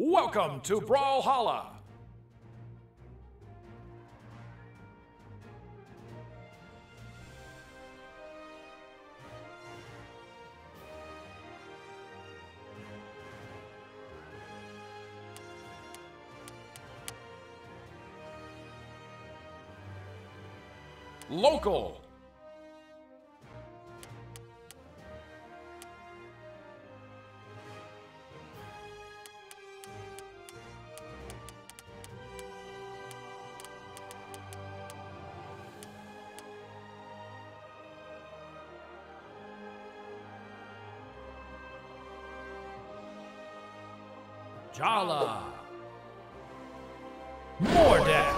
Welcome to Brawlhalla. Local. Jala. Mordex.